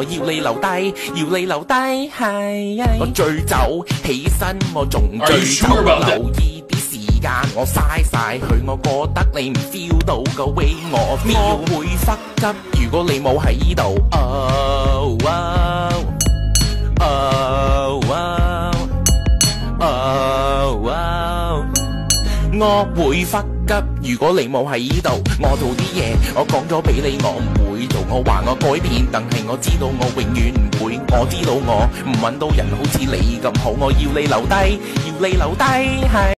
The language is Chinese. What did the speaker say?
我要你留低，要你留低，係我醉酒起身，我仲醉？留意啲時間，我嘥晒佢，我覺得你唔 feel 到個 way，我 feel 我會忽急，如果你冇喺度。Oh, oh, oh, oh, oh, oh 我會忽急，如果你冇喺度，我做啲嘢，我講咗俾你，我唔你做，我话我改变，但系我知道我永远唔会，我知道我唔揾到人好似你咁好，我要你留低，要你留低系。